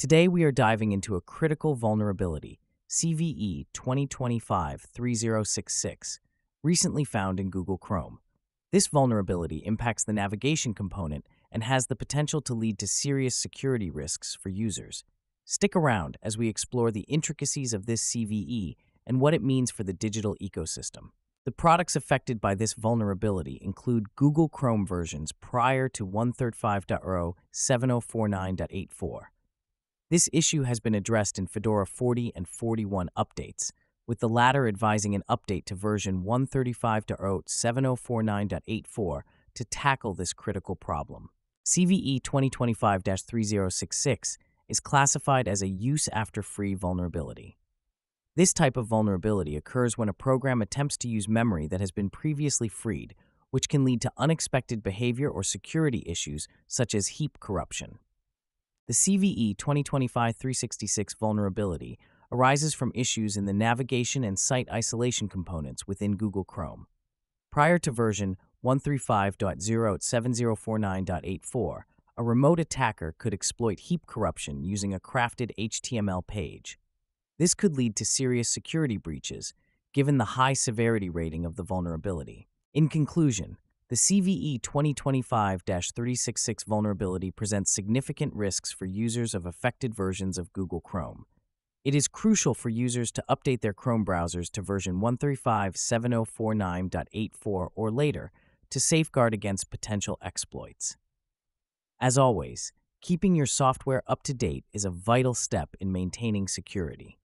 Today, we are diving into a critical vulnerability, CVE 2025 3066, recently found in Google Chrome. This vulnerability impacts the navigation component and has the potential to lead to serious security risks for users. Stick around as we explore the intricacies of this CVE and what it means for the digital ecosystem. The products affected by this vulnerability include Google Chrome versions prior to 135.0 7049.84. This issue has been addressed in Fedora 40 and 41 updates, with the latter advising an update to version 135.0 7049.84 to tackle this critical problem. CVE 2025 3066 is classified as a use after free vulnerability. This type of vulnerability occurs when a program attempts to use memory that has been previously freed, which can lead to unexpected behavior or security issues such as heap corruption. The CVE 2025 366 vulnerability arises from issues in the navigation and site isolation components within Google Chrome. Prior to version 135.07049.84, a remote attacker could exploit heap corruption using a crafted HTML page. This could lead to serious security breaches, given the high severity rating of the vulnerability. In conclusion, the CVE 2025 366 vulnerability presents significant risks for users of affected versions of Google Chrome. It is crucial for users to update their Chrome browsers to version 135.7049.84 or later to safeguard against potential exploits. As always, keeping your software up to date is a vital step in maintaining security.